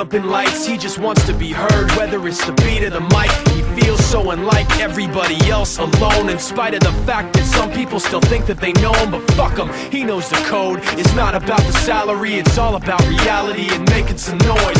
up in lights, he just wants to be heard Whether it's the beat or the mic. He feels so unlike everybody else Alone in spite of the fact that some people still think that they know him But fuck him, he knows the code. It's not about the salary, it's all about reality And making some noise,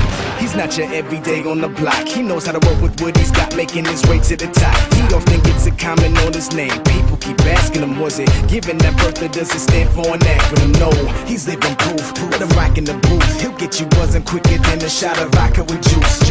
He's not your everyday on the block. He knows how to work with what he's got, making his way to the top. He often gets a comment on his name. People keep asking him, was it given that birth or doesn't stand for an acronym? No, he's living proof. Let him rock in the booth. He'll get you buzzing quicker than a shot of vodka with juice.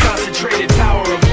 concentrated power of